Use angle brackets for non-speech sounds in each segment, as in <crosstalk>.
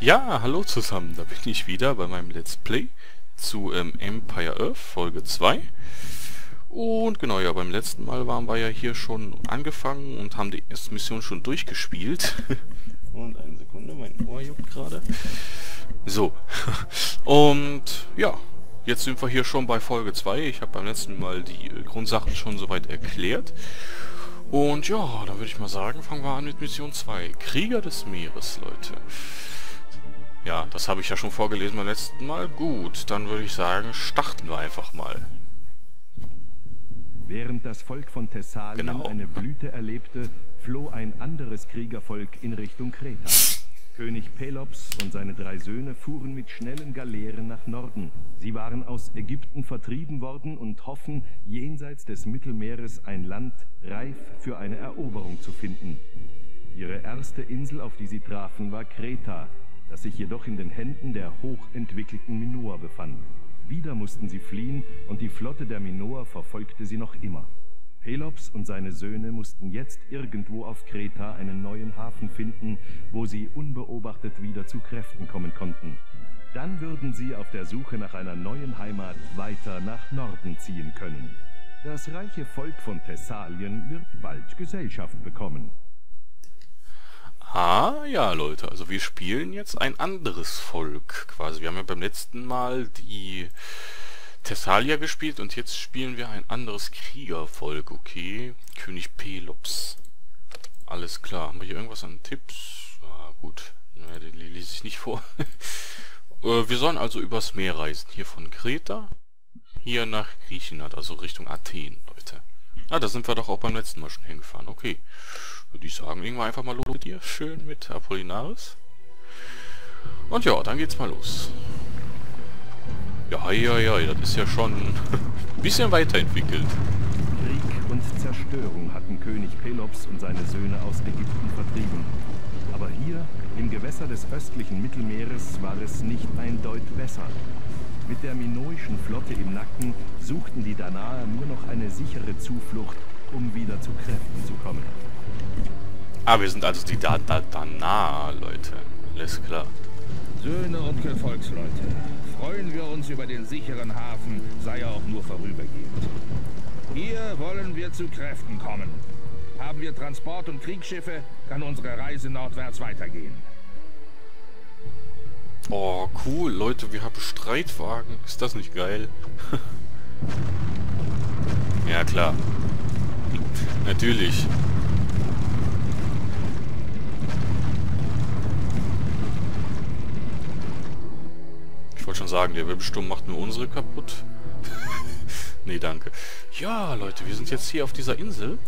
Ja, hallo zusammen, da bin ich wieder bei meinem Let's Play zu ähm, Empire Earth Folge 2. Und genau, ja, beim letzten Mal waren wir ja hier schon angefangen und haben die erste Mission schon durchgespielt. <laughs> und eine Sekunde, mein Ohr juckt gerade. So, <laughs> und ja, jetzt sind wir hier schon bei Folge 2. Ich habe beim letzten Mal die äh, Grundsachen schon soweit erklärt. Und ja, dann würde ich mal sagen, fangen wir an mit Mission 2. Krieger des Meeres, Leute. Ja, das habe ich ja schon vorgelesen beim letzten Mal. Gut, dann würde ich sagen, starten wir einfach mal. Während das Volk von Thessalien genau. eine Blüte erlebte, floh ein anderes Kriegervolk in Richtung Kreta. <laughs> König Pelops und seine drei Söhne fuhren mit schnellen Galeeren nach Norden. Sie waren aus Ägypten vertrieben worden und hoffen, jenseits des Mittelmeeres ein Land reif für eine Eroberung zu finden. Ihre erste Insel, auf die sie trafen, war Kreta, das sich jedoch in den Händen der hochentwickelten Minoer befand. Wieder mussten sie fliehen und die Flotte der Minoer verfolgte sie noch immer. Pelops und seine Söhne mussten jetzt irgendwo auf Kreta einen neuen Hafen finden, wo sie unbeobachtet wieder zu Kräften kommen konnten. Dann würden sie auf der Suche nach einer neuen Heimat weiter nach Norden ziehen können. Das reiche Volk von Thessalien wird bald Gesellschaft bekommen. Ah, ja, Leute, also wir spielen jetzt ein anderes Volk quasi. Wir haben ja beim letzten Mal die Thessalia gespielt und jetzt spielen wir ein anderes Kriegervolk, okay? König Pelops. Alles klar. Haben wir hier irgendwas an Tipps? Ah, gut. Naja, den lese ich nicht vor. <laughs> Äh, wir sollen also übers Meer reisen. Hier von Kreta, hier nach Griechenland, also Richtung Athen, Leute. Ah, da sind wir doch auch beim letzten Mal schon hingefahren. Okay würde ich sagen, legen wir einfach mal los mit dir. Schön mit Apollinaris. Und ja, dann geht's mal los. Ja, ja, ja, das ist ja schon ein bisschen weiterentwickelt. Krieg und Zerstörung hatten König Pelops und seine Söhne aus Ägypten vertrieben. Aber hier, im Gewässer des östlichen Mittelmeeres, war es nicht ein Deut besser. Mit der minoischen Flotte im Nacken suchten die Danaer nur noch eine sichere Zuflucht, um wieder zu Kräften zu kommen. Ah, wir sind also die da da da Leute. Alles klar. Söhne und Gefolgsleute, freuen wir uns über den sicheren Hafen, sei er auch nur vorübergehend. Hier wollen wir zu Kräften kommen. Haben wir Transport- und Kriegsschiffe, kann unsere Reise nordwärts weitergehen. Oh, cool, Leute, wir haben Streitwagen. Ist das nicht geil? <laughs> ja, klar. Natürlich. Wollte schon sagen, der Wirbelsturm macht nur unsere kaputt. <laughs> nee, danke. Ja, Leute, wir sind jetzt hier auf dieser Insel.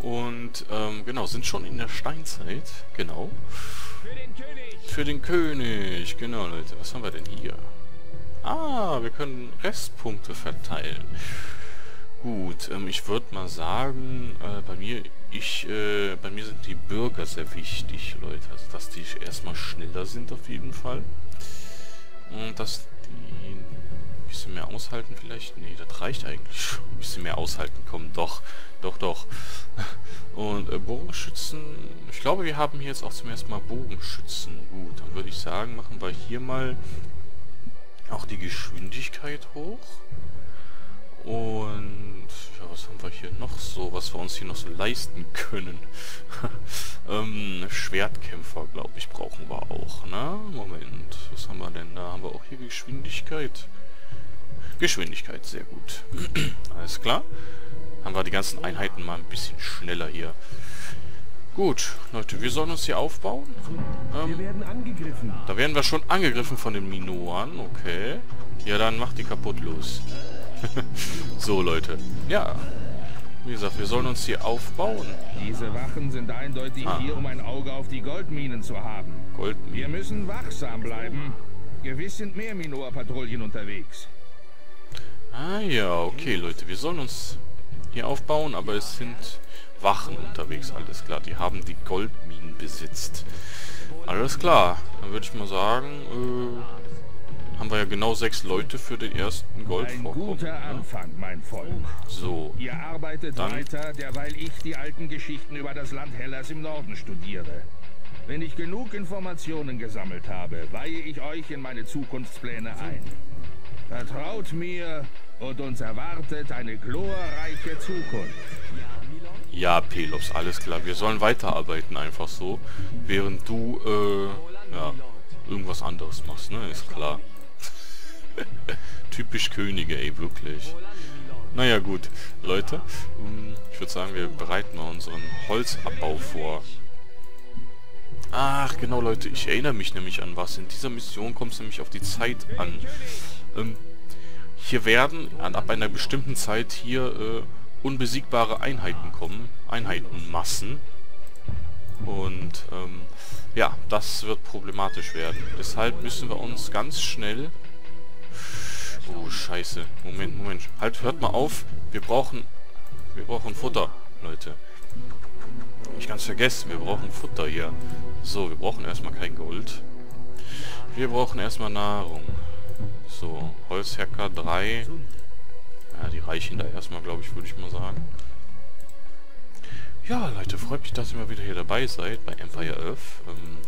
Und, ähm, genau, sind schon in der Steinzeit. Genau. Für den König. Für den König. Genau, Leute. Was haben wir denn hier? Ah, wir können Restpunkte verteilen. Gut, ähm, ich würde mal sagen, äh, bei mir, ich, äh, bei mir sind die Bürger sehr wichtig, Leute. Also, dass die erstmal schneller sind auf jeden Fall. Und dass die ein bisschen mehr aushalten vielleicht. Nee, das reicht eigentlich schon. Ein bisschen mehr aushalten kommen. Doch, doch, doch. Und äh, Bogenschützen, ich glaube, wir haben hier jetzt auch zum ersten Mal Bogenschützen. Gut, dann würde ich sagen, machen wir hier mal auch die Geschwindigkeit hoch. Und ja, was haben wir hier noch so, was wir uns hier noch so leisten können? <laughs> ähm, Schwertkämpfer, glaube ich, brauchen wir auch, ne? Moment, was haben wir denn da? Haben wir auch hier Geschwindigkeit? Geschwindigkeit, sehr gut. <clears throat> Alles klar. Haben wir die ganzen Einheiten mal ein bisschen schneller hier. Gut, Leute, wir sollen uns hier aufbauen. Ähm, wir werden angegriffen. Da werden wir schon angegriffen von den Minoan, okay. Ja, dann macht die kaputt los. <laughs> so, Leute. Ja. Wie gesagt, wir sollen uns hier aufbauen. Diese Wachen sind eindeutig ah. hier, um ein Auge auf die Goldminen zu haben. Goldminen. Wir müssen wachsam bleiben. Gewiss sind mehr Minoa-Patrouillen unterwegs. Ah ja, okay, Leute. Wir sollen uns hier aufbauen, aber es sind Wachen unterwegs, alles klar. Die haben die Goldminen besitzt. Alles klar. Dann würde ich mal sagen, äh, haben wir ja genau sechs Leute für den ersten Goldvorkommen. Ne? Anfang, mein Volk. So. Ihr arbeitet Dann weiter, derweil ich die alten Geschichten über das Land Hellas im Norden studiere. Wenn ich genug Informationen gesammelt habe, weihe ich euch in meine Zukunftspläne ein. Vertraut mir und uns erwartet eine glorreiche Zukunft. Ja, Pelops, alles klar. Wir sollen weiterarbeiten einfach so, während du, äh, ja, irgendwas anderes machst, ne? Ist klar. <laughs> Typisch Könige, ey, wirklich. Naja, gut. Leute, ähm, ich würde sagen, wir bereiten mal unseren Holzabbau vor. Ach, genau, Leute, ich erinnere mich nämlich an was. In dieser Mission kommt es nämlich auf die Zeit an. Ähm, hier werden ab einer bestimmten Zeit hier äh, unbesiegbare Einheiten kommen. Einheitenmassen. Und ähm, ja, das wird problematisch werden. Deshalb müssen wir uns ganz schnell... Oh, scheiße. Moment, Moment. Halt, hört mal auf. Wir brauchen... Wir brauchen Futter, Leute. Ich ganz vergessen, wir brauchen Futter hier. So, wir brauchen erstmal kein Gold. Wir brauchen erstmal Nahrung. So, Holzhacker 3. Ja, die reichen da erstmal, glaube ich, würde ich mal sagen. Ja, Leute, freut mich, dass ihr mal wieder hier dabei seid bei Empire Earth. Ähm,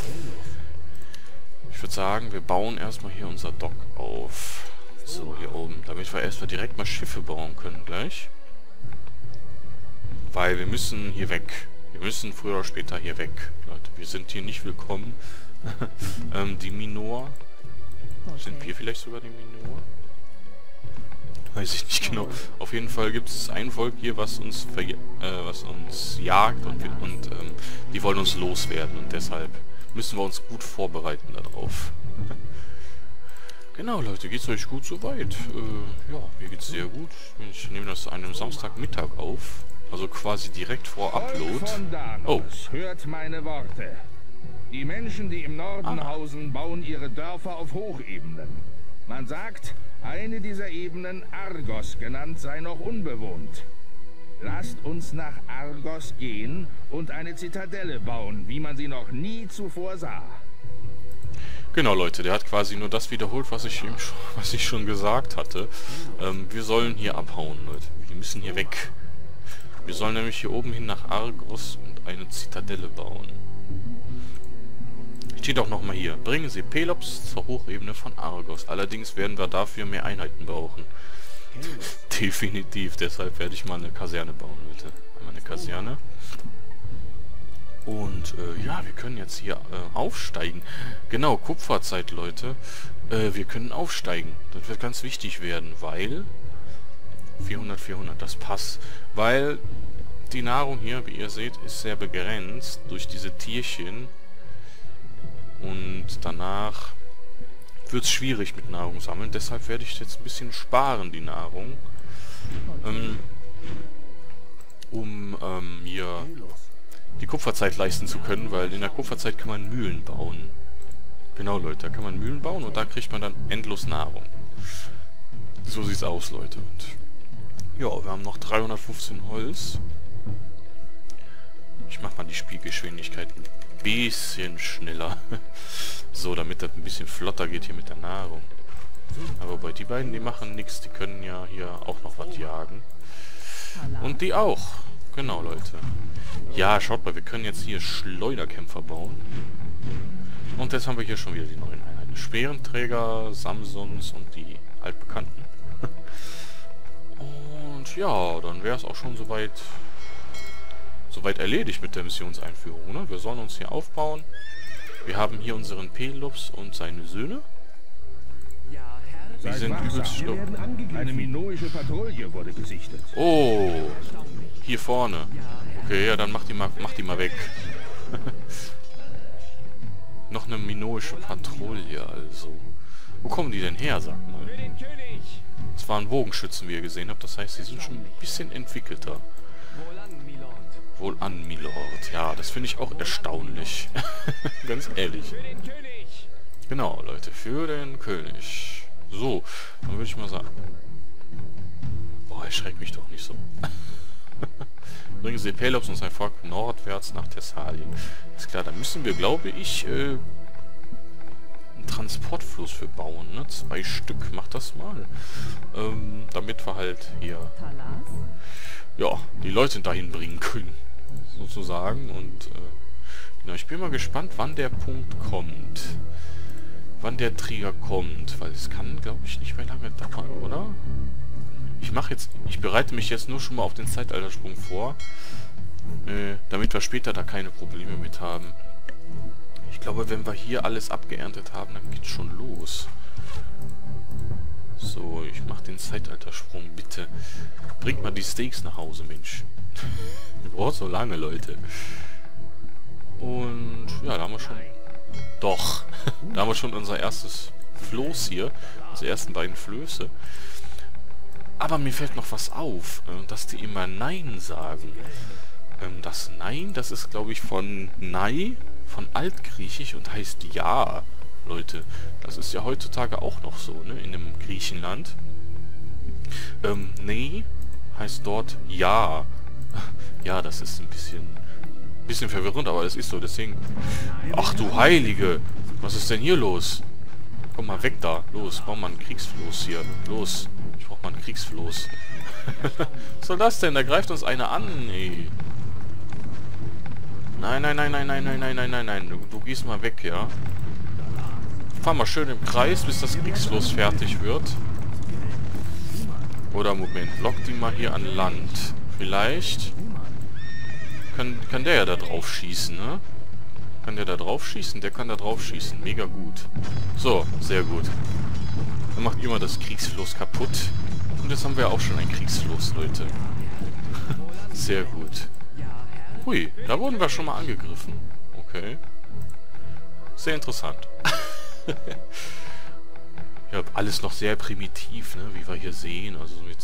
ich würde sagen, wir bauen erstmal hier unser Dock auf. So, hier oben. Damit wir erstmal direkt mal Schiffe bauen können gleich. Weil wir müssen hier weg. Wir müssen früher oder später hier weg. Leute, wir sind hier nicht willkommen. <laughs> ähm, die Minor. Sind wir vielleicht sogar die Minor? Weiß ich nicht genau. Auf jeden Fall gibt es ein Volk hier, was uns äh, was uns jagt und, und ähm, die wollen uns loswerden und deshalb müssen wir uns gut vorbereiten darauf. <laughs> genau, Leute, geht's euch gut soweit? Äh, ja, mir geht's sehr gut. Ich nehme das an einem Samstagmittag auf. Also quasi direkt vor Upload. Oh. Hört meine Worte. Die Menschen, die im Norden ah. hausen, bauen ihre Dörfer auf Hochebenen. Man sagt, eine dieser Ebenen, Argos genannt, sei noch unbewohnt. Lasst uns nach Argos gehen und eine Zitadelle bauen, wie man sie noch nie zuvor sah. Genau, Leute, der hat quasi nur das wiederholt, was ich, ihm, was ich schon gesagt hatte. Ähm, wir sollen hier abhauen, Leute. Wir müssen hier weg. Wir sollen nämlich hier oben hin nach Argos und eine Zitadelle bauen. Steht auch nochmal hier. Bringen Sie Pelops zur Hochebene von Argos. Allerdings werden wir dafür mehr Einheiten brauchen. <laughs> Definitiv. Deshalb werde ich mal eine Kaserne bauen, Leute. Mal eine Kaserne. Und äh, ja, wir können jetzt hier äh, aufsteigen. Genau, Kupferzeit, Leute. Äh, wir können aufsteigen. Das wird ganz wichtig werden, weil... 400, 400, das passt. Weil die Nahrung hier, wie ihr seht, ist sehr begrenzt durch diese Tierchen. Und danach wird es schwierig mit Nahrung sammeln. Deshalb werde ich jetzt ein bisschen sparen, die Nahrung. Ähm, um ähm, mir die Kupferzeit leisten zu können, weil in der Kupferzeit kann man Mühlen bauen. Genau, Leute, da kann man Mühlen bauen und da kriegt man dann endlos Nahrung. So sieht's aus, Leute. Und ja, wir haben noch 315 Holz. Ich mach mal die Spielgeschwindigkeit ein bisschen schneller. <laughs> so, damit das ein bisschen flotter geht hier mit der Nahrung. Aber bei die beiden, die machen nichts. Die können ja hier auch noch was jagen. Und die auch. Genau, Leute. Ja, schaut mal, wir können jetzt hier Schleuderkämpfer bauen. Und jetzt haben wir hier schon wieder die neuen Einheiten. Speerenträger, Samsons und die altbekannten. <laughs> und ja, dann wäre es auch schon soweit soweit erledigt mit der Missionseinführung. Ne? Wir sollen uns hier aufbauen. Wir haben hier unseren Pelops und seine Söhne. Die sind übelst Eine minoische Patrouille wurde gesichtet. Oh, hier vorne. Okay, ja, dann mach die mal, mach die mal weg. <laughs> Noch eine minoische Patrouille, also. Wo kommen die denn her, sag mal? Das waren Bogenschützen, wie ihr gesehen habt. Das heißt, sie sind schon ein bisschen entwickelter. Wohl an, Milord. Ja, das finde ich auch erstaunlich. <laughs> Ganz ehrlich. Genau, Leute, für den König. So, dann würde ich mal sagen... Boah, erschreckt mich doch nicht so. <laughs> <laughs> Bringen Sie Pelops und sein Volk nordwärts nach Thessalien. Ist klar, da müssen wir, glaube ich, äh, einen Transportfluss für bauen, ne? Zwei Stück, mach das mal. Ähm, damit wir halt hier... Ja, die Leute dahin bringen können sozusagen. Und äh, Genau, ich bin mal gespannt, wann der Punkt kommt. Wann der Trigger kommt. Weil es kann, glaube ich, nicht mehr lange dauern, oder? Ich mache jetzt... Ich bereite mich jetzt nur schon mal auf den Zeitaltersprung vor. Äh, damit wir später da keine Probleme mit haben. Ich glaube, wenn wir hier alles abgeerntet haben, dann geht's schon los. So, ich mache den Zeitaltersprung, bitte. Bringt mal die Steaks nach Hause, Mensch. Ihr braucht so lange, Leute. Und ja, da haben wir schon... Doch, <laughs> da haben wir schon unser erstes Floß hier. Unsere ersten beiden Flöße. Aber mir fällt noch was auf, äh, dass die immer Nein sagen. Ähm, das Nein, das ist, glaube ich, von Nei, von Altgriechisch und heißt Ja. Leute, das ist ja heutzutage auch noch so, ne, in dem Griechenland. Ähm, Nee heißt dort Ja. <laughs> Ja, das ist ein bisschen bisschen verwirrend, aber es ist so, deswegen... Ach du Heilige! Was ist denn hier los? Komm mal weg da. Los, bau mal einen Kriegsfloß hier. Los. Ich brauch mal einen Kriegsfloß. <laughs> Was soll das denn? Da greift uns einer an, ey. Nein, nein, nein, nein, nein, nein, nein, nein, nein, nein. Du, du gehst mal weg, ja? Fahr mal schön im Kreis, bis das Kriegsfloß fertig wird. Oder Moment, lock die mal hier an Land. Vielleicht kann, kann der ja da drauf schießen, ne? Kann der da drauf schießen? Der kann da drauf schießen. Mega gut. So, sehr gut. Dann macht immer das Kriegsfloß kaputt. Und jetzt haben wir auch schon ein Kriegsfloß, Leute. <laughs> sehr gut. Hui, da wurden wir schon mal angegriffen. Okay. Sehr interessant. <laughs> ja, alles noch sehr primitiv, ne? Wie wir hier sehen. Also mit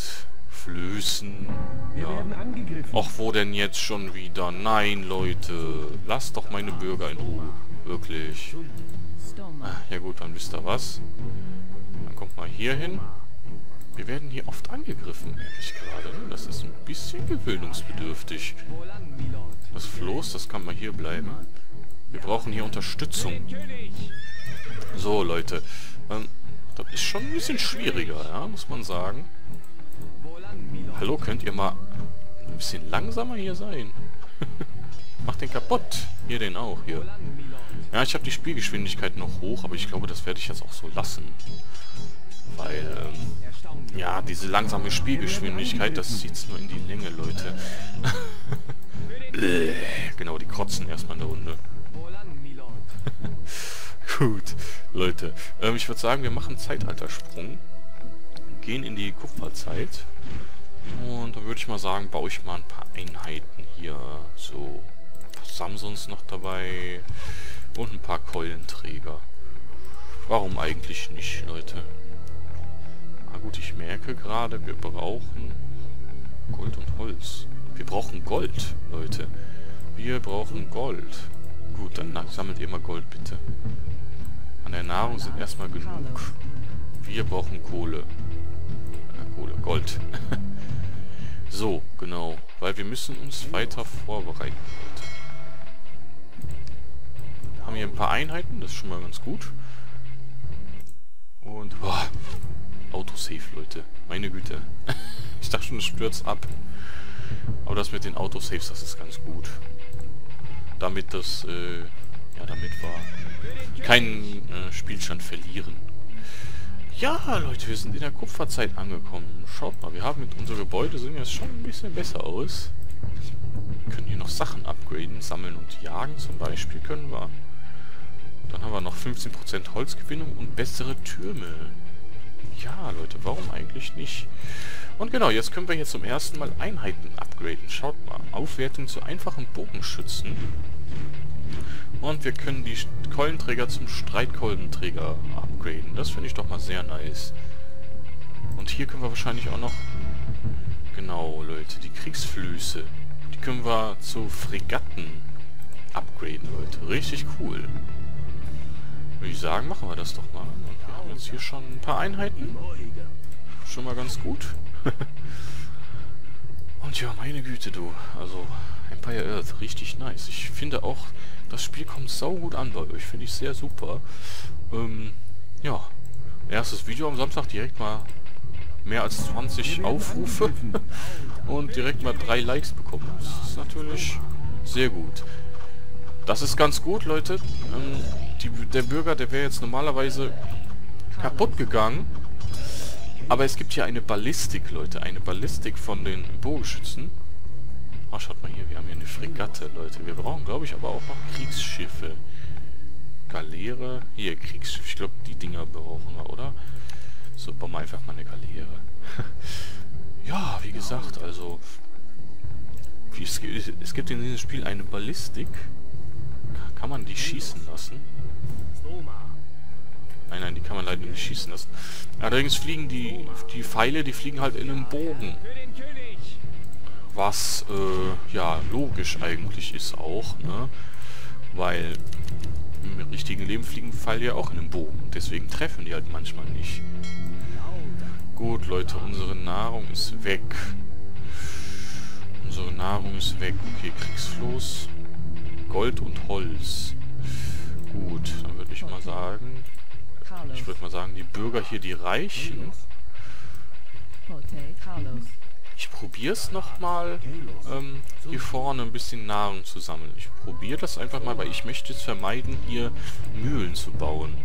Flößen. Wir ja. werden angegriffen. Och, wo denn jetzt schon wieder? Nein, Leute. Lasst doch meine Bürger in Ruhe. Wirklich. Ah, ja gut, dann wisst ihr was. Kommt mal hier hin. Wir werden hier oft angegriffen, merke ich gerade. Ne? Das ist ein bisschen gewöhnungsbedürftig. Das Floß, das kann mal hier bleiben. Wir brauchen hier Unterstützung. So, Leute. Ähm, das ist schon ein bisschen schwieriger, ja, muss man sagen. Hallo, könnt ihr mal ein bisschen langsamer hier sein? <laughs> Macht den kaputt. Hier den auch, hier. Ja, ich habe die Spielgeschwindigkeit noch hoch, aber ich glaube, das werde ich jetzt auch so lassen. Weil, ähm, ja, diese langsame Spielgeschwindigkeit, das zieht nur in die Länge, Leute. <laughs> genau, die kotzen erstmal in der Runde. <laughs> Gut, Leute. Ähm, ich würde sagen, wir machen Zeitaltersprung. Gehen in die Kupferzeit. Und dann würde ich mal sagen, baue ich mal ein paar Einheiten hier. So, Samsons noch dabei. Und ein paar Keulenträger. Warum eigentlich nicht, Leute? Na gut, ich merke gerade, wir brauchen Gold und Holz. Wir brauchen Gold, Leute. Wir brauchen Gold. Gut, dann sammelt ihr mal Gold, bitte. An der Nahrung sind erstmal genug. Wir brauchen Kohle. Äh, Kohle, Gold. <laughs> So, genau. Weil wir müssen uns weiter vorbereiten heute. Wir haben hier ein paar Einheiten, das ist schon mal ganz gut. Und, boah, Autosave, Leute. Meine Güte. <laughs> ich dachte schon, es stürzt ab. Aber das mit den Autosaves, das ist ganz gut. Damit das, äh, ja, damit wir keinen äh, Spielstand verlieren. Ja, Leute, wir sind in der Kupferzeit angekommen. Schaut mal, wir haben mit unsere Gebäude sehen jetzt schon ein bisschen besser aus. Wir können hier noch Sachen upgraden, sammeln und jagen zum Beispiel können wir. Dann haben wir noch 15% Holzgewinnung und bessere Türme. Ja, Leute, warum eigentlich nicht? Und genau, jetzt können wir hier zum ersten Mal Einheiten upgraden. Schaut mal, Aufwertung zu einfachen Bogenschützen. Und wir können die Keulenträger zum Streitkeulenträger upgraden. Das finde ich doch mal sehr nice. Und hier können wir wahrscheinlich auch noch... Genau, Leute, die Kriegsflüsse. Die können wir zu Fregatten upgraden, Leute. Richtig cool. Würde ich sagen, machen wir das doch mal. Jetzt hier schon ein paar Einheiten. Schon mal ganz gut. <laughs> Und ja, meine Güte, du. Also, Empire Earth, richtig nice. Ich finde auch, das Spiel kommt sau gut an bei euch. Finde ich sehr super. Ähm, ja. Erstes Video am Samstag direkt mal mehr als 20 Aufrufe <laughs> und direkt mal drei Likes bekommen. Das ist natürlich sehr gut. Das ist ganz gut, Leute. Ähm, die, der Bürger, der wäre jetzt normalerweise kaputt gegangen. Aber es gibt hier eine Ballistik, Leute. Eine Ballistik von den Bogenschützen. Oh, schaut mal hier. Wir haben hier eine Fregatte, Leute. Wir brauchen, glaube ich, aber auch noch Kriegsschiffe. Galeere. Hier, Kriegsschiff. Ich glaube, die Dinger brauchen wir, oder? So, bauen wir einfach mal eine Galeere. <laughs> ja, wie gesagt, also... Es gibt in diesem Spiel eine Ballistik. Kann man die schießen lassen? Nein, nein, die kann man leider nicht schießen lassen. Allerdings fliegen die, die Pfeile, die fliegen halt in einem Bogen. Was, äh, ja, logisch eigentlich ist auch, ne? Weil im richtigen Leben fliegen Pfeile ja auch in einem Bogen. Deswegen treffen die halt manchmal nicht. Gut, Leute, unsere Nahrung ist weg. Unsere Nahrung ist weg. Okay, Kriegsfloß. Gold und Holz. Gut, dann würde ich mal sagen... Ich würde mal sagen, die Bürger hier, die reichen. Ich probiere es nochmal, ähm, hier vorne ein bisschen Nahrung zu sammeln. Ich probiere das einfach mal, weil ich möchte es vermeiden, hier Mühlen zu bauen.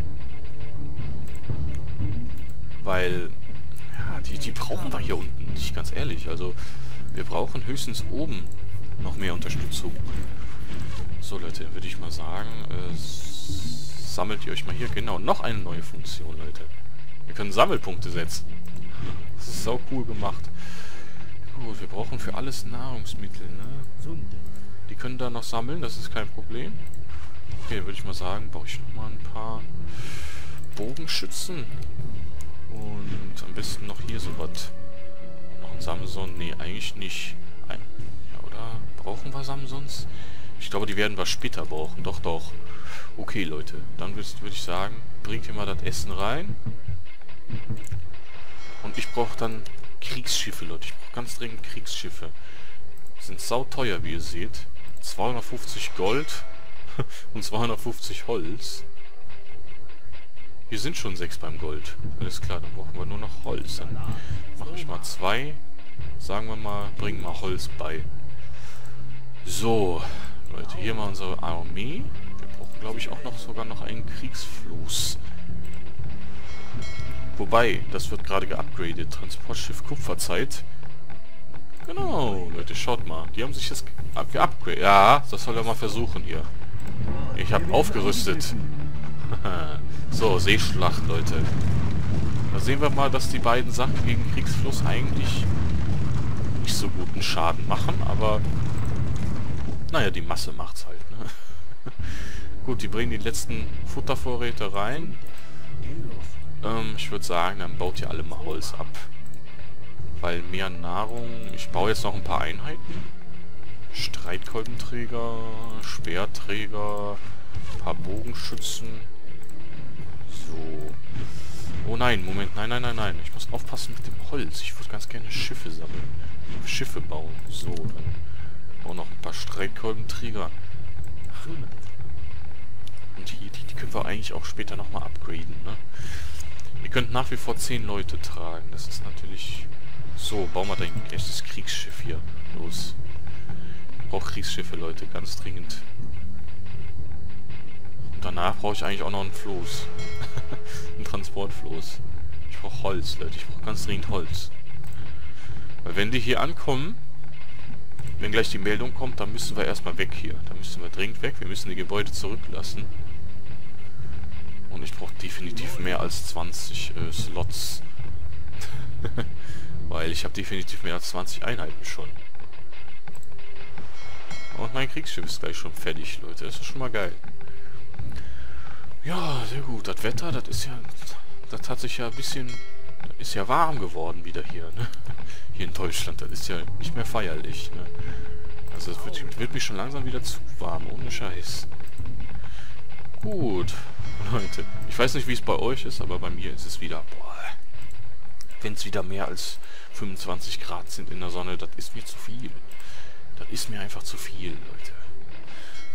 Weil, ja, die, die brauchen wir hier unten nicht, ganz ehrlich. Also, wir brauchen höchstens oben noch mehr Unterstützung. So, Leute, würde ich mal sagen, äh, sammelt ihr euch mal hier. Genau, noch eine neue Funktion, Leute. Wir können Sammelpunkte setzen. Das ist sau cool gemacht. Gut, wir brauchen für alles Nahrungsmittel, ne? Die können da noch sammeln, das ist kein Problem. Okay, würde ich mal sagen, brauche ich noch mal ein paar Bogenschützen. Und am besten noch hier so was. Noch ein Samson? Nee, eigentlich nicht. Ein, ja, oder? Brauchen wir Samsons? Ich glaube, die werden wir später brauchen. Doch, doch. Okay, Leute. Dann würde würd ich sagen, bringt ihr mal das Essen rein. Und ich brauche dann Kriegsschiffe, Leute. Ich brauche ganz dringend Kriegsschiffe. Die sind sauteuer, wie ihr seht. 250 Gold <laughs> und 250 Holz. Hier sind schon sechs beim Gold. Alles klar, dann brauchen wir nur noch Holz. Dann mache ich mal zwei. Sagen wir mal, bringen mal Holz bei. So, Leute, hier mal unsere Armee. Wir brauchen, glaube ich, auch noch sogar noch einen Kriegsfluss. Wobei, das wird gerade geupgradet. Transportschiff Kupferzeit. Genau, Leute, schaut mal. Die haben sich das geupgradet. Ja, das soll er mal versuchen hier. Ich habe aufgerüstet. <laughs> so, Seeschlacht, Leute. Da sehen wir mal, dass die beiden Sachen gegen Kriegsfluss eigentlich nicht so guten Schaden machen, aber naja, die Masse macht's halt, ne? <laughs> Gut, die bringen die letzten Futtervorräte rein. Ähm, ich würde sagen, dann baut ihr alle mal Holz ab. Weil mehr Nahrung... Ich baue jetzt noch ein paar Einheiten. Streitkolbenträger, Speerträger, ein paar Bogenschützen. So. Oh nein, Moment, nein, nein, nein, nein. Ich muss aufpassen mit dem Holz. Ich würde ganz gerne Schiffe sammeln. Schiffe bauen. So, dann auch noch ein paar Streitkolbenträger. Und hier, die, die können wir eigentlich auch später nochmal upgraden, ne? Ihr könnt nach wie vor 10 Leute tragen. Das ist natürlich... So, bauen wir dein erstes Kriegsschiff hier. Los. Ich brauche Kriegsschiffe, Leute. Ganz dringend. Und danach brauche ich eigentlich auch noch einen Floß. <laughs> ein Transportfloß. Ich brauche Holz, Leute. Ich brauche ganz dringend Holz. Weil wenn die hier ankommen, wenn gleich die Meldung kommt, dann müssen wir erstmal weg hier. Da müssen wir dringend weg. Wir müssen die Gebäude zurücklassen. Und ich brauche definitiv mehr als 20 äh, Slots. <laughs> Weil ich habe definitiv mehr als 20 Einheiten schon. Und mein Kriegsschiff ist gleich schon fertig, Leute. Das ist schon mal geil. Ja, sehr gut. Das Wetter, das ist ja... Das hat sich ja ein bisschen... Ist ja warm geworden wieder hier, ne? Hier in Deutschland. Das ist ja nicht mehr feierlich, ne? Also es wird, wird mich schon langsam wieder zu warm, ohne Scheiß. Gut. <laughs> Leute, ich weiß nicht, wie es bei euch ist, aber bei mir ist es wieder, wenn es wieder mehr als 25 Grad sind in der Sonne, das ist mir zu viel. Das ist mir einfach zu viel, Leute.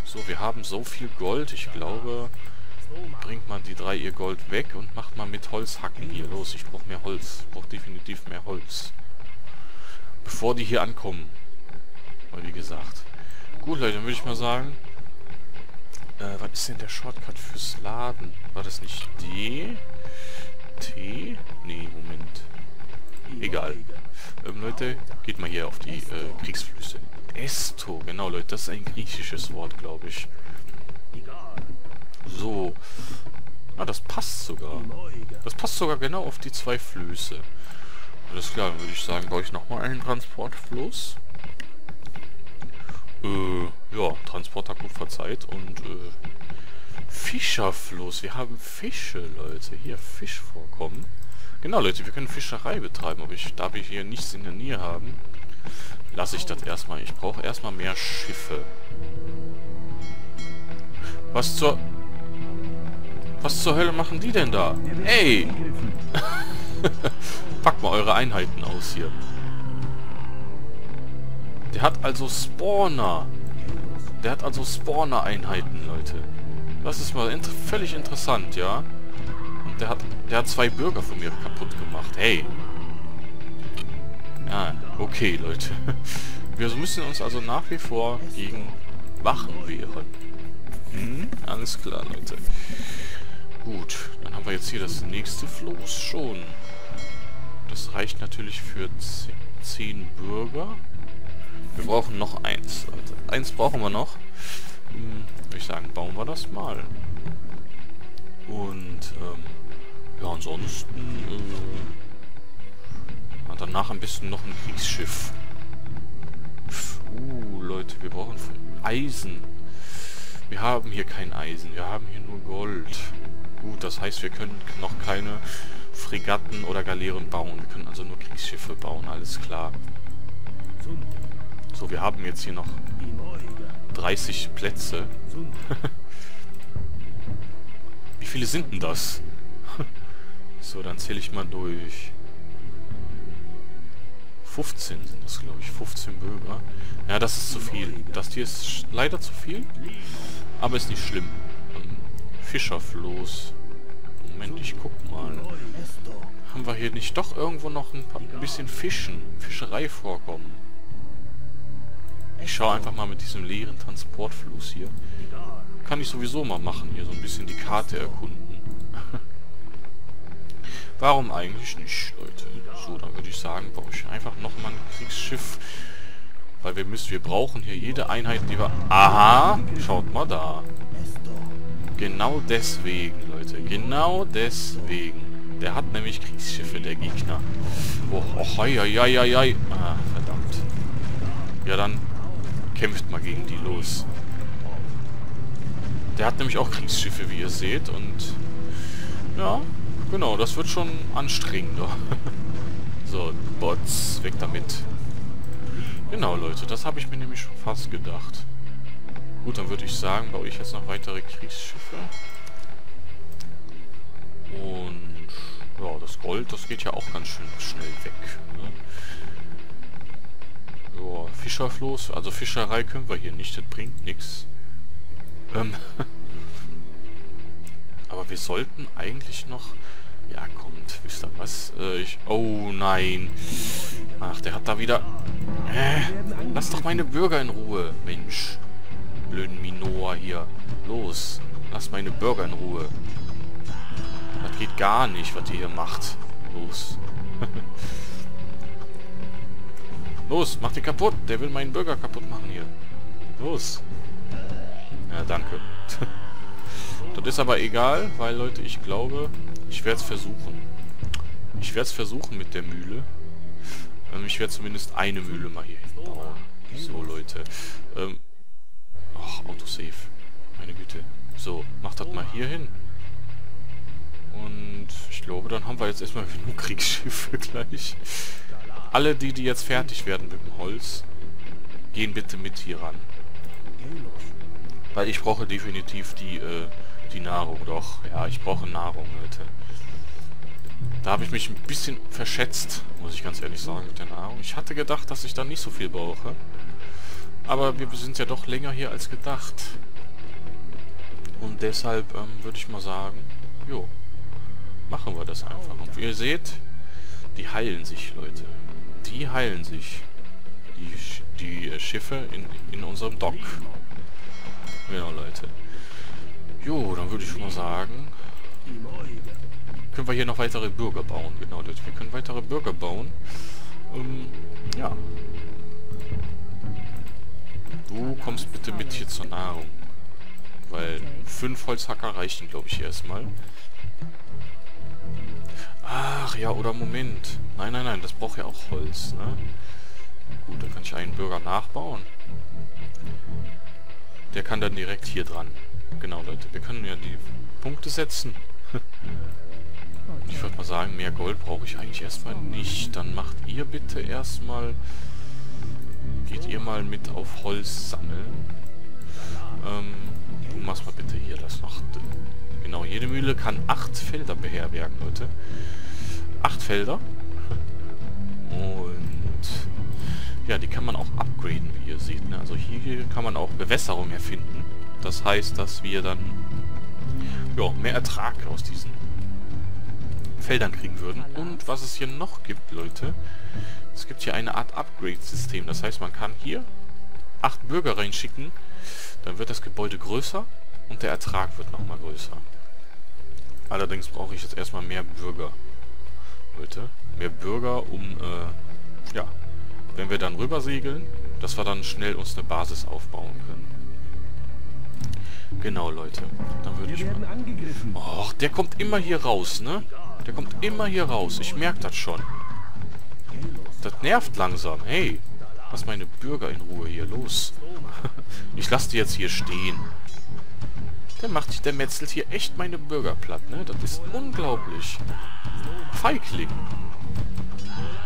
So, wir haben so viel Gold, ich glaube, bringt man die drei ihr Gold weg und macht mal mit Holz hacken hier. Los, ich brauche mehr Holz. Ich brauche definitiv mehr Holz. Bevor die hier ankommen. Weil wie gesagt. Gut, Leute, dann würde ich mal sagen, Äh, was ist denn der Shortcut fürs Laden? War das nicht D? T? Nee, Moment. Egal. Ähm, Leute, geht mal hier auf die äh, Kriegsflüsse. Esto, genau, Leute, das ist ein griechisches Wort, glaube ich. So. Ah, das passt sogar. Das passt sogar genau auf die zwei Flüsse. Alles klar, dann würde ich sagen, baue ich nochmal einen Transportfluss. Äh, ja, Transportakku verzeiht und äh, Fischerfluss. Wir haben Fische, Leute. Hier, Fischvorkommen. Genau, Leute, wir können Fischerei betreiben, aber ich, da wir hier nichts in der Nähe haben, lasse ich das erstmal. Ich brauche erstmal mehr Schiffe. Was zur... Was zur Hölle machen die denn da? Ey! <laughs> <laughs> <laughs> Packt mal eure Einheiten aus hier. Der hat also Spawner. Der hat also Spawner-Einheiten, Leute. Das ist mal inter völlig interessant, ja? Und der hat, der hat zwei Bürger von mir kaputt gemacht. Hey. Ja, okay, Leute. <laughs> Wir müssen uns also nach wie vor gegen Wachen wehren. Hm? Alles klar, Leute. Gut, dann haben wir jetzt hier das nächste Floß schon. Das reicht natürlich für 10 Bürger. Wir brauchen noch eins. Also eins brauchen wir noch. Hm, würde ich sagen, bauen wir das mal. Und, ähm, ja, ansonsten, äh, danach am besten noch ein Kriegsschiff. Uh, Leute, wir brauchen Eisen. Wir haben hier kein Eisen, wir haben hier nur Gold. Gut, das heißt, wir können noch keine Fregatten oder Galeeren bauen. Wir können also nur Kriegsschiffe bauen, alles klar. So, wir haben jetzt hier noch 30 Plätze. <laughs> Wie viele sind denn das? <laughs> so, dann zähle ich mal durch. 15 sind das, glaube ich. 15 Bürger. Ja, das ist zu viel. Das hier ist leider zu viel. Aber ist nicht schlimm. Fischerfloß. Moment, ich guck mal. Haben wir hier nicht doch irgendwo noch ein, paar, ein bisschen Fischen, Fischerei vorkommen? Ich schaue einfach mal mit diesem leeren Transportfluss hier. Kann ich sowieso mal machen, hier so ein bisschen die Karte erkunden. <laughs> Warum eigentlich nicht, Leute? So, dann würde ich sagen, baue ich einfach nochmal ein Kriegsschiff. Weil wir müssen, wir brauchen hier jede Einheit, die wir... Aha! Schaut mal da. Genau deswegen, Leute. Genau deswegen. Der hat nämlich Kriegsschiffe, der Gegner. Oh, oh, hei, hei, hei, hei. Ah, verdammt. Ja, dann kämpft mal gegen die los. Der hat nämlich auch Kriegsschiffe, wie ihr seht. Und ja, genau, das wird schon anstrengender. <laughs> so, Bots, weg damit. Genau, Leute, das habe ich mir nämlich schon fast gedacht. Gut, dann würde ich sagen, baue ich jetzt noch weitere Kriegsschiffe. Und ja, das Gold, das geht ja auch ganz schön schnell weg. Ne? Ja, Fischerfloß, also Fischerei können wir hier nicht, das bringt nichts. Ähm, <laughs> aber wir sollten eigentlich noch... Ja, kommt, wisst ihr was? Äh, ich, oh nein. Ach, der hat da wieder... Äh, lass doch meine Bürger in Ruhe, Mensch blöden Minoa hier. Los, lass meine Bürger in Ruhe. Das geht gar nicht, was ihr hier macht. Los. <laughs> Los, mach die kaputt. Der will meinen Bürger kaputt machen hier. Los. Ja, danke. <laughs> das ist aber egal, weil, Leute, ich glaube, ich werde es versuchen. Ich werde es versuchen mit der Mühle. Ähm, ich werde zumindest eine Mühle mal hier hinbauen. So, Leute. Ähm, Ach, Autosave. Meine Güte. So, mach das mal hier hin. Und ich glaube, dann haben wir jetzt erstmal genug Kriegsschiffe gleich. Alle, die, die jetzt fertig werden mit dem Holz, gehen bitte mit hier ran. Weil ich brauche definitiv die, äh, die Nahrung. Doch, ja, ich brauche Nahrung, Leute. Da habe ich mich ein bisschen verschätzt, muss ich ganz ehrlich sagen, mit der Nahrung. Ich hatte gedacht, dass ich da nicht so viel brauche. Aber wir sind ja doch länger hier als gedacht. Und deshalb ähm, würde ich mal sagen, jo, machen wir das einfach. Und wie ihr seht, die heilen sich, Leute. Die heilen sich. Die, die äh, Schiffe in, in unserem Dock. Genau, Leute. Jo, dann würde ich mal sagen... Können wir hier noch weitere Bürger bauen. Genau, wir können weitere Bürger bauen. Ähm, ja. Du kommst bitte mit hier zur Nahrung. Weil fünf Holzhacker reichen, glaube ich, erstmal. Ach ja, oder Moment. Nein, nein, nein, das braucht ja auch Holz, ne? Gut, dann kann ich einen Bürger nachbauen. Der kann dann direkt hier dran. Genau, Leute, wir können ja die Punkte setzen. ich würde mal sagen, mehr Gold brauche ich eigentlich erstmal nicht. Dann macht ihr bitte erstmal... Geht ihr mal mit auf Holz sammeln. Ähm, du machst mal bitte hier das noch. Genau, jede Mühle kann acht Felder beherbergen, Leute. Acht Felder. Und ja, die kann man auch upgraden, wie ihr seht. Ne? Also hier kann man auch Bewässerung erfinden. Das heißt, dass wir dann ja, mehr Ertrag aus diesen Feldern kriegen würden. Und was es hier noch gibt, Leute, es gibt hier eine Art Upgrade-System. Das heißt, man kann hier acht Bürger reinschicken, dann wird das Gebäude größer und der Ertrag wird nochmal größer. Allerdings brauche ich jetzt erstmal mehr Bürger. Leute, mehr Bürger, um, äh, ja, wenn wir dann rüber segeln, dass wir dann schnell uns eine Basis aufbauen können. Genau, Leute. Dann würde ich mal... Och, der kommt immer hier raus, ne? Der kommt immer hier raus. Ich merke das schon. Das nervt langsam. Hey, lass meine Bürger in Ruhe hier. Los. <laughs> ich lasse die jetzt hier stehen. Der macht, der metzelt hier echt meine Bürger platt, ne? Das ist unglaublich. Feigling.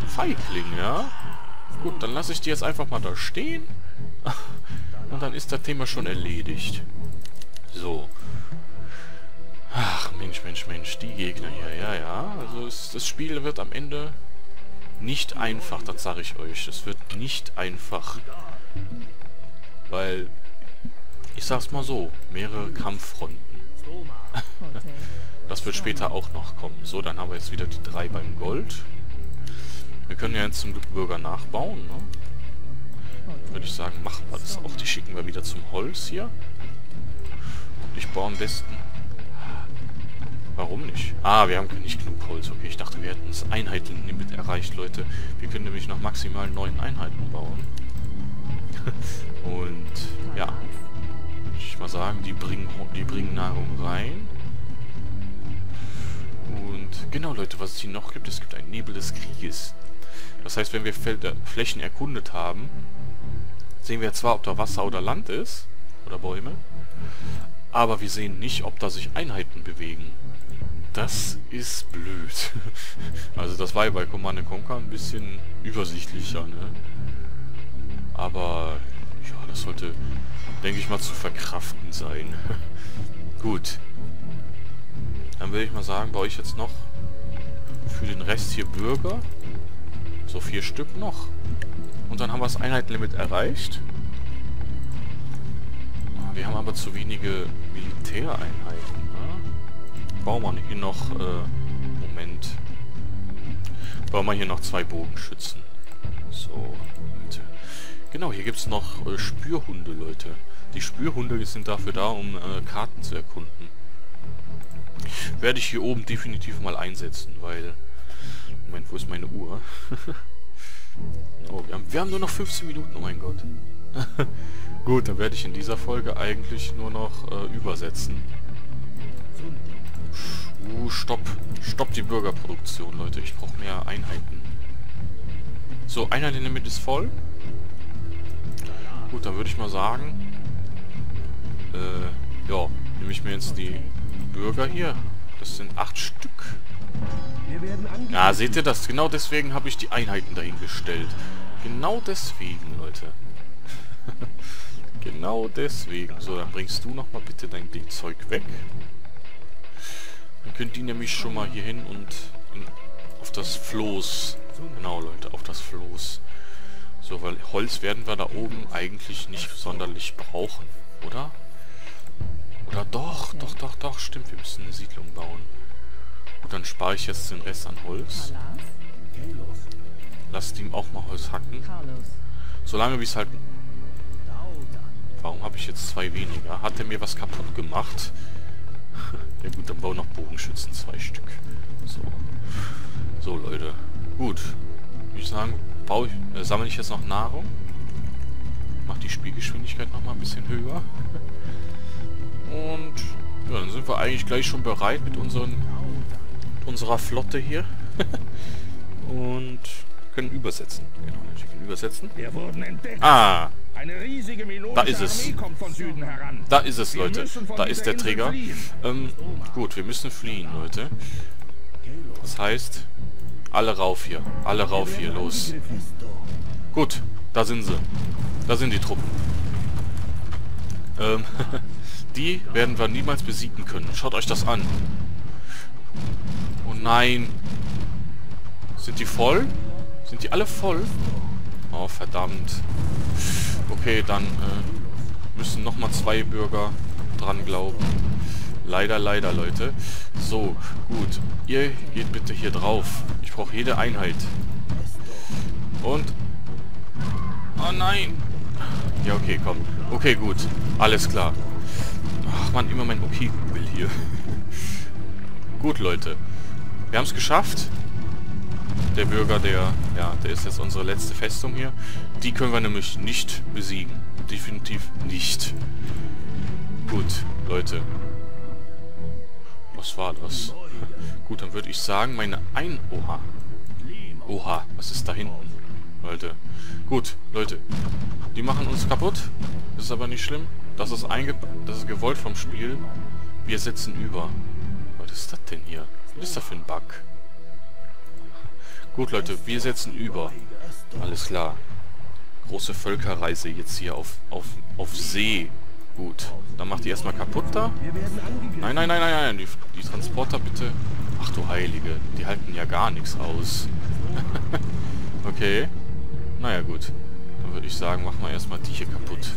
Feigling, ja? Gut, dann lasse ich die jetzt einfach mal da stehen. <laughs> Und dann ist das Thema schon erledigt. So. Ach, Mensch, Mensch, Mensch. Die Gegner hier, ja, ja. Also es, das Spiel wird am Ende nicht einfach, das sage ich euch. Es wird nicht einfach. Weil, ich sag's mal so, mehrere Kampffronten. <laughs> das wird später auch noch kommen. So, dann haben wir jetzt wieder die drei beim Gold. Wir können ja jetzt zum Glück Bürger nachbauen, ne? Würde ich sagen, machen wir das auch. Die schicken wir wieder zum Holz hier. Und ich baue am besten... Warum nicht? Ah, wir haben nicht genug Holz. Okay, ich dachte, wir hätten das Einheitenlimit erreicht, Leute. Wir können nämlich noch maximal neun Einheiten bauen. <laughs> Und, ja. Ich mal sagen, die bringen, die bringen Nahrung rein. Und, genau, Leute, was es hier noch gibt, es gibt einen Nebel des Krieges. Das heißt, wenn wir Felder, Flächen erkundet haben, sehen wir zwar, ob da Wasser oder Land ist, oder Bäume, aber wir sehen nicht, ob da sich Einheiten bewegen. Das ist blöd. <laughs> also das war ja bei Command Conquer ein bisschen übersichtlicher, ne? Aber, ja, das sollte, denke ich mal, zu verkraften sein. <laughs> Gut. Dann würde ich mal sagen, baue ich jetzt noch für den Rest hier Bürger. So vier Stück noch. Und dann haben wir das Einheitenlimit erreicht. Wir haben aber zu wenige Militäreinheiten. Ne? Bauen wir hier noch... Äh, Moment. Bauen wir hier noch zwei Bogenschützen. So. Genau, hier gibt es noch äh, Spürhunde, Leute. Die Spürhunde sind dafür da, um äh, Karten zu erkunden. Werde ich hier oben definitiv mal einsetzen, weil Moment, wo ist meine Uhr? <laughs> oh, wir haben, wir haben nur noch 15 Minuten, oh mein Gott. <laughs> Gut, dann werde ich in dieser Folge eigentlich nur noch äh, übersetzen. Uh, stopp. Stopp die Bürgerproduktion, Leute. Ich brauche mehr Einheiten. So, Einheitenlimit ist voll. Gut, dann würde ich mal sagen... Äh, ja, nehme ich mir jetzt die Bürger hier. Das sind acht Stück. Ja, seht ihr das? Genau deswegen habe ich die Einheiten dahingestellt. Genau deswegen, Leute. <laughs> genau deswegen. So, dann bringst du nochmal bitte dein Zeug weg. Dann könnt ihr nämlich schon mal hier hin und in, auf das Floß. Genau, Leute, auf das Floß. So, weil Holz werden wir da oben eigentlich nicht sonderlich brauchen, oder? Oder doch, doch, doch, doch, stimmt, wir müssen eine Siedlung bauen. Gut, dann spare ich jetzt den Rest an Holz. Lasst ihm auch mal Holz hacken. Solange wie es halt... Warum habe ich jetzt zwei weniger? Hat er mir was kaputt gemacht? <laughs> ja gut, dann bauen noch Bogenschützen, zwei Stück. So. So, Leute. Gut. Würde ich sagen, baue ich, äh, sammle ich jetzt noch Nahrung. Mach die Spielgeschwindigkeit noch mal ein bisschen höher. <laughs> Und ja, dann sind wir eigentlich gleich schon bereit mit unseren unserer Flotte hier. <laughs> Und können übersetzen. Genau, wir können übersetzen. Wir wurden entdeckt. Ah, Eine riesige Da ist es. Da ist es, Leute. Da ist der fliehen. Ähm, gut, wir müssen fliehen, Leute. Das heißt, alle rauf hier. Alle rauf hier, los. Gut, da sind sie. Da sind die Truppen. Ähm, <laughs> die werden wir niemals besiegen können. Schaut euch das an. Oh nein. Sind die voll? Sind die alle voll? Oh, verdammt. Okay, dann äh, müssen nochmal zwei Bürger dran glauben. Leider, leider, Leute. So, gut. Ihr geht bitte hier drauf. Ich brauche jede Einheit. Und... Oh nein! Ja, okay, komm. Okay, gut. Alles klar. Man, immer mein Okay Google hier. <laughs> gut, Leute. Wir haben es geschafft. Der Bürger, der... Ja, der ist jetzt unsere letzte Festung hier. Die können wir nämlich nicht besiegen. Definitiv nicht. Gut, Leute. Was war das? <laughs> Gut, dann würde ich sagen, meine ein... Oha. Oha, was ist da hinten? Leute. Gut, Leute. Die machen uns kaputt. Ist aber nicht schlimm. Das ist einge... Das ist gewollt vom Spiel. Wir setzen über. Was ist das denn hier? Was ist das für ein Bug? Gut, Leute, wir setzen über. Alles klar. Große Völkerreise jetzt hier auf, auf, auf See. Gut. Dann macht die erstmal kaputt da. Nein, nein, nein, nein, nein. Die, die Transporter bitte. Ach du Heilige. Die halten ja gar nichts aus. <laughs> okay. Naja, gut. Dann würde ich sagen, machen wir erstmal die hier kaputt.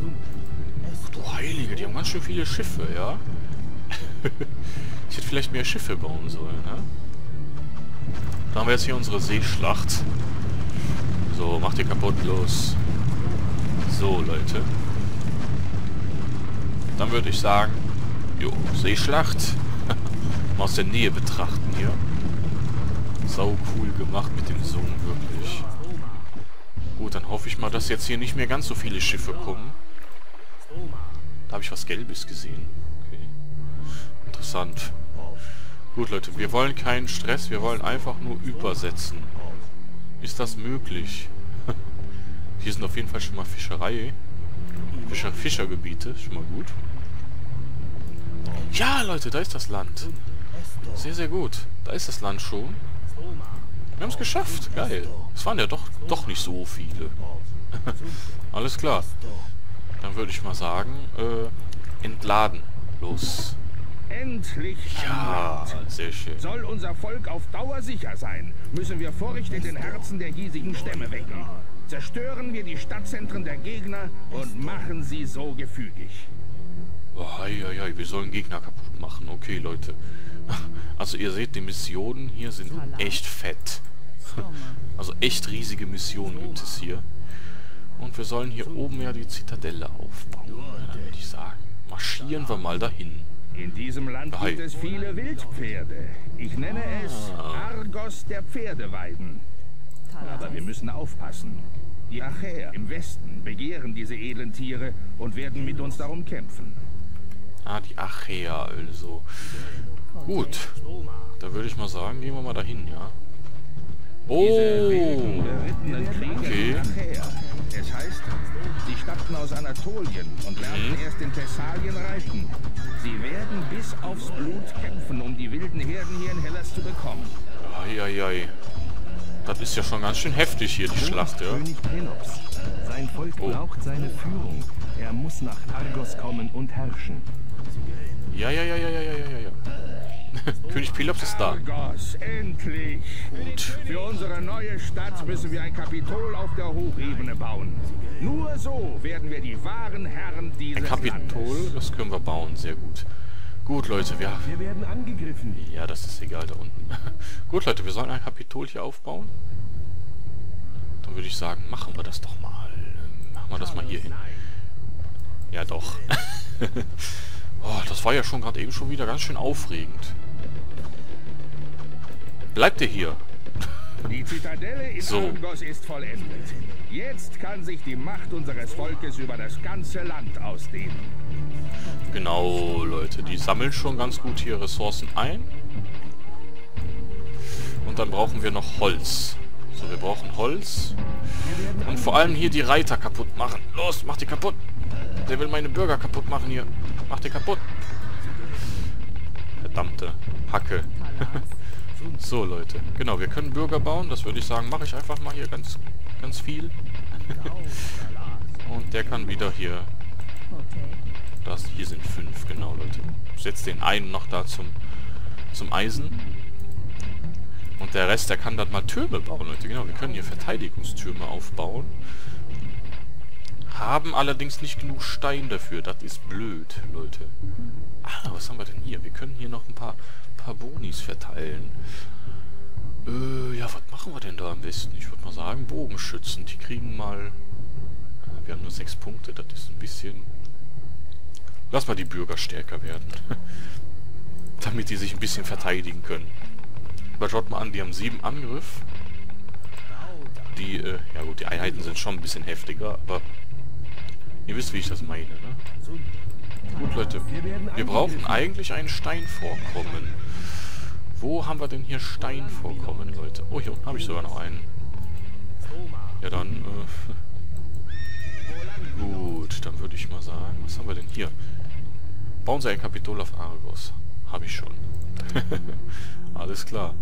Du Heilige, die haben ganz schön viele Schiffe, ja? <laughs> ich hätte vielleicht mehr Schiffe bauen sollen, ne? Da haben wir jetzt hier unsere Seeschlacht. So, macht ihr kaputt, los. So, Leute. Dann würde ich sagen, jo, Seeschlacht. <laughs> Mal aus der Nähe betrachten hier. Sau cool gemacht mit dem Zoom, wirklich. Gut, dann hoffe ich mal, dass jetzt hier nicht mehr ganz so viele Schiffe kommen. Da habe ich was Gelbes gesehen. Okay. Interessant. Gut, Leute, wir wollen keinen Stress, wir wollen einfach nur übersetzen. Ist das möglich? <laughs> Hier sind auf jeden Fall schon mal Fischerei. Fischer Fischergebiete, schon mal gut. Ja, Leute, da ist das Land. Sehr, sehr gut. Da ist das Land schon. Wir haben es geschafft. Geil. Es waren ja doch, doch nicht so viele. <laughs> Alles klar. Dann würde ich mal sagen, äh, entladen. Los. Endlich Ja, sehr schön. Soll unser Volk auf Dauer sicher sein, müssen wir Furcht in den Herzen der hiesigen Stämme wecken. Zerstören wir die Stadtzentren der Gegner und machen sie so gefügig. Oh, hei, hei, hei, wir sollen Gegner kaputt machen. Okay, Leute. Also ihr seht, die Missionen hier sind echt fett. Also echt riesige Missionen gibt es hier. Und wir sollen hier oben ja die Zitadelle aufbauen. Ja, würde ich sagen, marschieren wir mal dahin. In diesem Land Hi. gibt es viele Wildpferde. Ich nenne es Ah. Argos der Pferdeweiden. Aber wir müssen aufpassen. Die Achäer im Westen begehren diese edlen Tiere und werden mit uns darum kämpfen. Ah, die Achäer also. Gut. Da würde ich mal sagen, gehen wir mal dahin, ja. Oh! Okay. die Achäer. Es heißt, sie stammten aus Anatolien und lernten Mhm. erst in Thessalien reiten. Sie werden bis aufs Blut kämpfen, um die wilden Herden hier in Hellas zu bekommen. Eieiei. Das ist ja schon ganz schön heftig hier, die Schlacht, ja. König Pelops. Sein Volk Oh. braucht seine Führung. Er muss nach Argos kommen und herrschen. Ja, ja, ja, ja, ja, ja, ja, ja. <laughs> König Pelops ist da. Argos, endlich! Gut. Für unsere neue Stadt müssen wir ein Kapitol auf der Hochebene bauen. Nur so werden wir die wahren Herren dieses Ein Kapitol, Landes. das können wir bauen, sehr gut. Gut, Leute, wir... Wir werden angegriffen. Ja, das ist egal da unten. <laughs> gut, Leute, wir sollen ein Kapitol hier aufbauen. Dann würde ich sagen, machen wir das doch mal. Machen wir das mal hier hin. Ja, doch. <laughs> Oh, das war ja schon gerade eben schon wieder ganz schön aufregend. Bleibt ihr hier? Die Zitadelle in so. Argos ist vollendet. Jetzt kann sich die Macht unseres Volkes über das ganze Land ausdehnen. Genau, Leute. Die sammeln schon ganz gut hier Ressourcen ein. Und dann brauchen wir noch Holz. So, wir brauchen Holz. Und vor allem hier die Reiter kaputt machen. Los, mach die kaputt. Der will meine Bürger kaputt machen hier. Mach die kaputt. Verdammte Hacke. so, Leute. Genau, wir können Bürger bauen. Das würde ich sagen, mache ich einfach mal hier ganz, ganz viel. Und der kann wieder hier... Das, hier sind fünf, genau, Leute. Setzt den einen noch da zum, zum Eisen. Und der Rest, der kann dann mal Türme bauen, Leute. Genau, wir können hier Verteidigungstürme aufbauen. Haben allerdings nicht genug Stein dafür. Das ist blöd, Leute. Ah, was haben wir denn hier? Wir können hier noch ein paar, paar Bonis verteilen. Äh, ja, was machen wir denn da am besten? Ich würde mal sagen, Bogenschützen. Die kriegen mal... Wir haben nur sechs Punkte. Das ist ein bisschen... Lass mal die Bürger stärker werden. <laughs> Damit die sich ein bisschen verteidigen können. Aber schaut mal an, die haben sieben Angriff. Die, äh, ja gut, die Einheiten sind schon ein bisschen heftiger, aber ihr wisst, wie ich das meine, ne? Gut, Leute, wir brauchen eigentlich ein Steinvorkommen. Wo haben wir denn hier Steinvorkommen, Leute? Oh, hier unten habe ich sogar noch einen. Ja, dann, äh... <laughs> Gut, dann würde ich mal sagen, was haben wir denn hier? Bauen Sie ein Kapitol auf Argos. Habe ich schon. <laughs> Alles klar.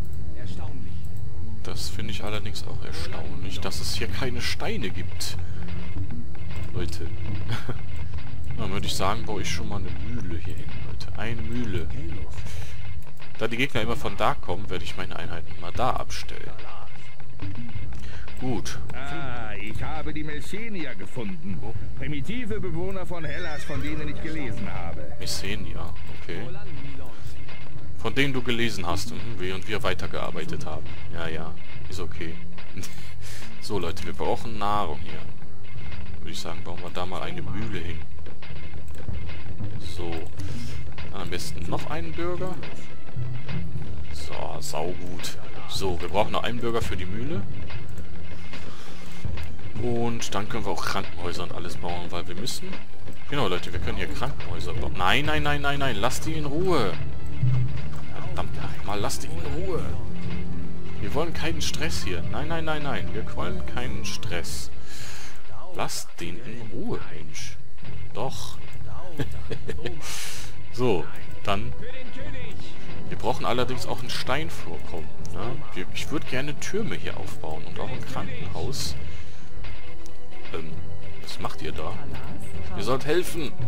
Das finde ich allerdings auch erstaunlich, dass es hier keine Steine gibt. Leute. <laughs> Dann würde ich sagen, baue ich schon mal eine Mühle hier hin, Leute. Eine Mühle. Da die Gegner immer von da kommen, werde ich meine Einheiten mal da abstellen. Gut. Ah, ich habe die Messenier gefunden. Primitive Bewohner von Hellas, von denen ich gelesen habe. Messenier, okay. Von denen du gelesen hast, mhm, während wir weitergearbeitet haben. Ja, ja, ist okay. <laughs> so, Leute, wir brauchen Nahrung hier. Würde ich sagen, bauen wir da mal eine Mühle hin. So. Am besten noch einen Bürger. So, saugut. So, wir brauchen noch einen Bürger für die Mühle. Und dann können wir auch Krankenhäuser und alles bauen, weil wir müssen... Genau, Leute, wir können hier Krankenhäuser bauen. Nein, nein, nein, nein, nein, lasst die in Ruhe. Verdammt nochmal, lasst die in Ruhe. Wir wollen keinen Stress hier. Nein, nein, nein, nein, wir wollen keinen Stress. Lasst den in Ruhe, Mensch. Doch. <laughs> so, dann... Wir brauchen allerdings auch ein Steinvorkommen. Ne? Ich würde gerne Türme hier aufbauen und auch ein Krankenhaus. Ähm, was macht ihr da? Ihr sollt helfen. <laughs>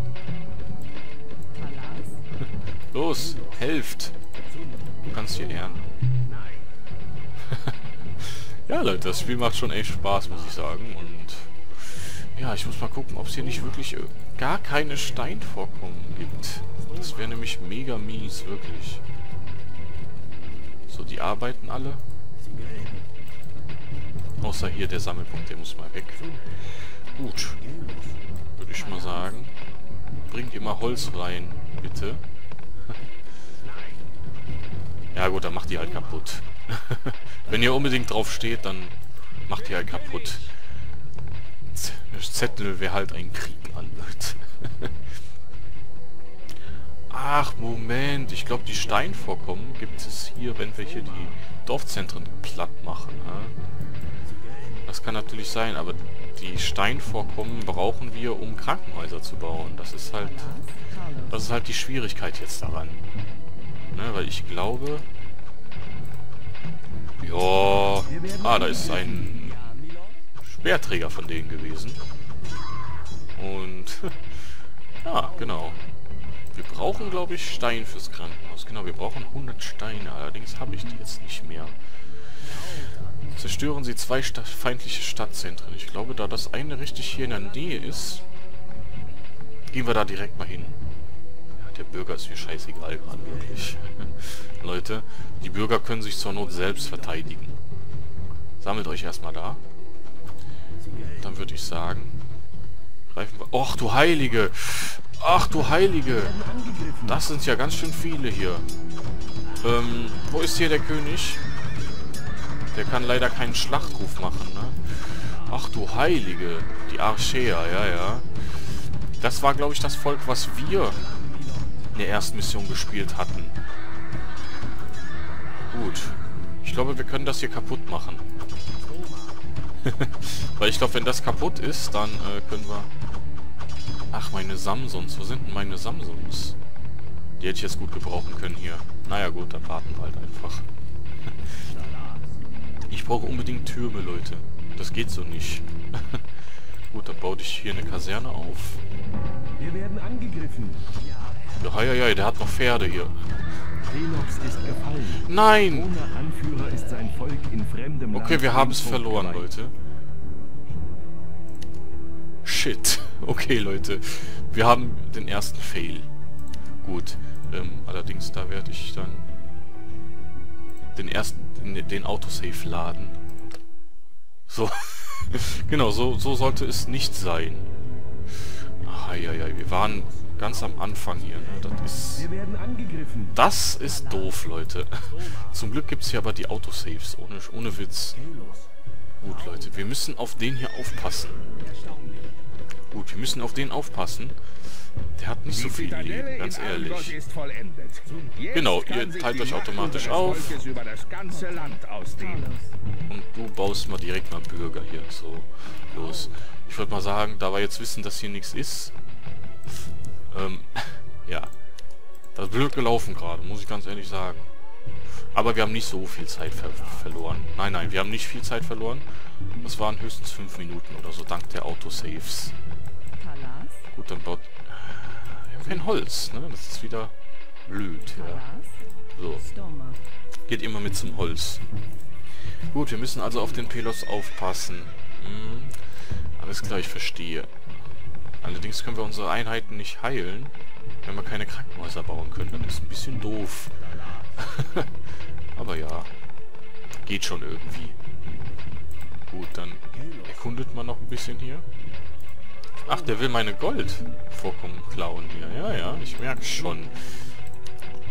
Los, helft. Du kannst hier ehren. <laughs> ja, Leute, das Spiel macht schon echt Spaß, muss ich sagen. Und ja, ich muss mal gucken, ob es hier nicht wirklich gar keine Steinvorkommen gibt. Das wäre nämlich mega mies, wirklich. So, die arbeiten alle. Außer hier der Sammelpunkt, der muss mal weg. Gut. Würde ich mal sagen. Bringt immer Holz rein, bitte. <laughs> ja gut, dann macht die halt kaputt. <laughs> Wenn ihr unbedingt drauf steht, dann macht die halt kaputt. Zettel wäre halt ein Krieg an, Leute. <laughs> Ach, Moment. Ich glaube, die Steinvorkommen gibt es hier, wenn wir hier die Dorfzentren platt machen. Ja? Das kann natürlich sein, aber die Steinvorkommen brauchen wir, um Krankenhäuser zu bauen. Das ist halt... Das ist halt die Schwierigkeit jetzt daran. Ne, weil ich glaube... Ja... Ah, da ist ein Speerträger von denen gewesen. Und... <laughs> ja, genau. Wir brauchen, glaube ich, Stein fürs Krankenhaus. Genau, wir brauchen 100 Steine. Allerdings habe ich die jetzt nicht mehr. Zerstören Sie zwei Sta feindliche Stadtzentren. Ich glaube, da das eine richtig hier in der Nähe ist, gehen wir da direkt mal hin. Ja, der Bürger ist mir scheißegal gerade, wirklich. <laughs> Leute, die Bürger können sich zur Not selbst verteidigen. Sammelt euch erstmal da. Dann würde ich sagen, Greifen wir... Och, du Heilige! Ach, du Heilige! Das sind ja ganz schön viele hier. Ähm, wo ist hier der König? Der kann leider keinen Schlachtruf machen, ne? Ach du Heilige. Die Archeer, ja, ja. Das war, glaube ich, das Volk, was wir in der ersten Mission gespielt hatten. Gut. Ich glaube, wir können das hier kaputt machen. <laughs> Weil ich glaube, wenn das kaputt ist, dann äh, können wir... Ach, meine Samsons. Wo sind denn meine Samsons? Die hätte ich jetzt gut gebrauchen können hier. Naja gut, dann warten wir halt einfach. <laughs> ich brauche unbedingt Türme, Leute. Das geht so nicht. <laughs> gut, dann baue ich hier eine Kaserne auf. Wir werden angegriffen. Ja, ja, ja, der hat noch Pferde hier. Pelops ist gefallen. Nein! Ohne Anführer ist sein Volk in fremdem Okay, wir haben es verloren, geweiht. Leute. Shit. <laughs> Okay, Leute. Wir haben den ersten Fail. Gut. Ähm, allerdings, da werde ich dann den ersten, den, den Autosave laden. So. <laughs> genau, so, so sollte es nicht sein. Eieiei, wir waren ganz am Anfang hier. Ne? Das ist... Das ist doof, Leute. <laughs> Zum Glück gibt es hier aber die Autosaves, ohne, ohne Witz. Gut, Leute, wir müssen auf den hier aufpassen. Gut, wir müssen auf den aufpassen. Der hat nicht so viel Leben, ganz ehrlich. Genau, ihr teilt euch automatisch auf. Und du baust mal direkt mal Bürger hier. So, los. Ich würde mal sagen, da wir jetzt wissen, dass hier nichts ist. Ähm, ja. Das ist blöd gelaufen gerade, muss ich ganz ehrlich sagen. Aber wir haben nicht so viel Zeit ver verloren. Nein, nein, wir haben nicht viel Zeit verloren. Das waren höchstens fünf Minuten oder so, dank der Autosaves. Gut, dann baut... Wir haben kein Holz, ne? Das ist wieder blöd, ja. So. Geht immer mit zum Holz. Gut, wir müssen also auf den Pelos aufpassen. Hm. Alles klar, ich verstehe. Allerdings können wir unsere Einheiten nicht heilen, wenn wir keine Krankenhäuser bauen können. Das ist ein bisschen doof. <laughs> Aber ja, geht schon irgendwie. Gut, dann erkundet man noch ein bisschen hier. Ach, der will meine Goldvorkommen klauen hier. Ja, ja, ich merke schon.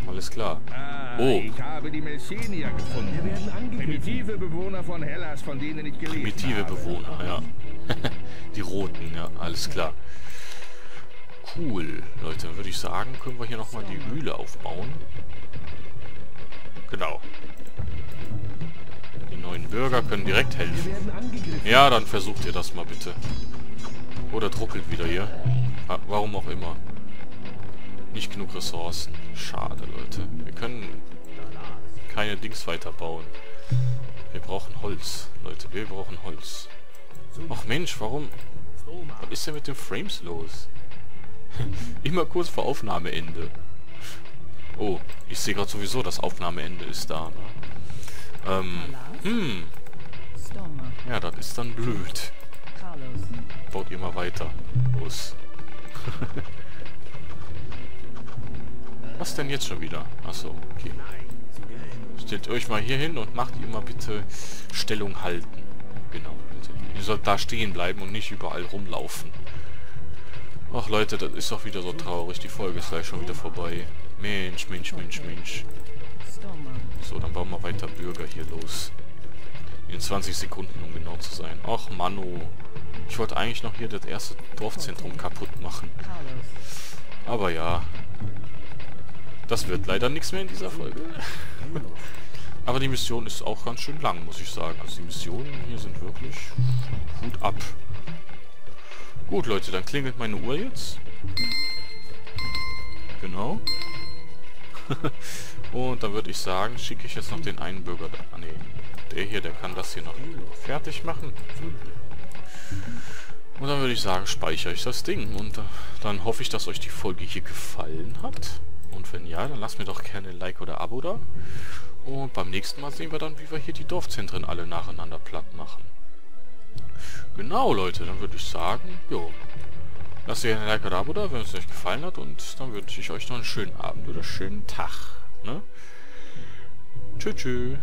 Alles klar. Ah, Oh. ich habe die Messenier gefunden. Wir werden angegriffen. Primitive Bewohner von Hellas, von denen ich gelesen Primitive habe. Bewohner, ja. <laughs> Die roten, ja, alles klar. Cool. Leute, dann würde ich sagen, können wir hier nochmal die Mühle aufbauen. Genau. Die neuen Bürger können direkt helfen. Ja, dann versucht ihr das mal bitte. Oder druckelt wieder hier. Wa- Warum auch immer. Nicht genug Ressourcen. Schade, Leute. Wir können keine Dings weiterbauen. Wir brauchen Holz, Leute. Wir brauchen Holz. Ach Mensch, warum... Was ist denn mit den Frames los? <laughs> Immer kurz vor Aufnahmeende. Oh, ich sehe gerade sowieso, das Aufnahmeende ist da. Ne? Ähm, hm. Ja, das ist dann blöd. Baut ihr mal weiter. Los. Was denn jetzt schon wieder? Achso, okay. Stellt euch mal hier hin und macht ihr mal bitte Stellung halten. Genau. Ihr sollt da stehen bleiben und nicht überall rumlaufen. Ach Leute, das ist doch wieder so traurig. Die Folge ist gleich schon wieder vorbei. Mensch, Mensch, Mensch, Mensch. So, dann bauen wir weiter Bürger hier los. In 20 Sekunden, um genau zu sein. Ach, Mano. Ich wollte eigentlich noch hier das erste Dorfzentrum kaputt machen. Aber ja. Das wird leider nichts mehr in dieser Folge. Aber die Mission ist auch ganz schön lang, muss ich sagen. Also die Missionen hier sind wirklich gut ab. Gut, Leute, dann klingelt meine Uhr jetzt. Genau. <laughs> Und dann würde ich sagen, schicke ich jetzt noch den einen Bürger da. Ah, nee. Der hier, der kann das hier noch fertig machen. Und dann würde ich sagen, speichere ich das Ding. Und äh, dann hoffe ich, dass euch die Folge hier gefallen hat. Und wenn ja, dann lasst mir doch gerne ein Like oder Abo da. Und beim nächsten Mal sehen wir dann, wie wir hier die Dorfzentren alle nacheinander platt machen. Genau, Leute, dann würde ich sagen, jo. Lasst ihr ein Like oder Abo da, wenn es euch gefallen hat. Und dann wünsche ich euch noch einen schönen Abend oder schönen Tag. Ne? Tschüss, tschüss.